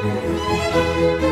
Música